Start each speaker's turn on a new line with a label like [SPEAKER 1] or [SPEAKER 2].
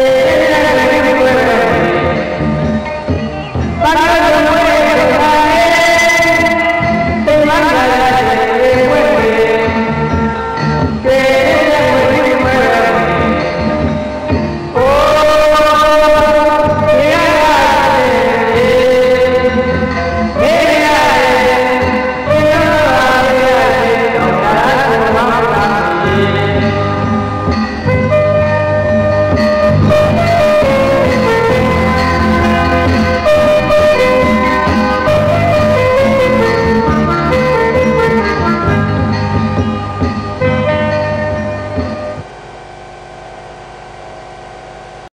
[SPEAKER 1] Yeah.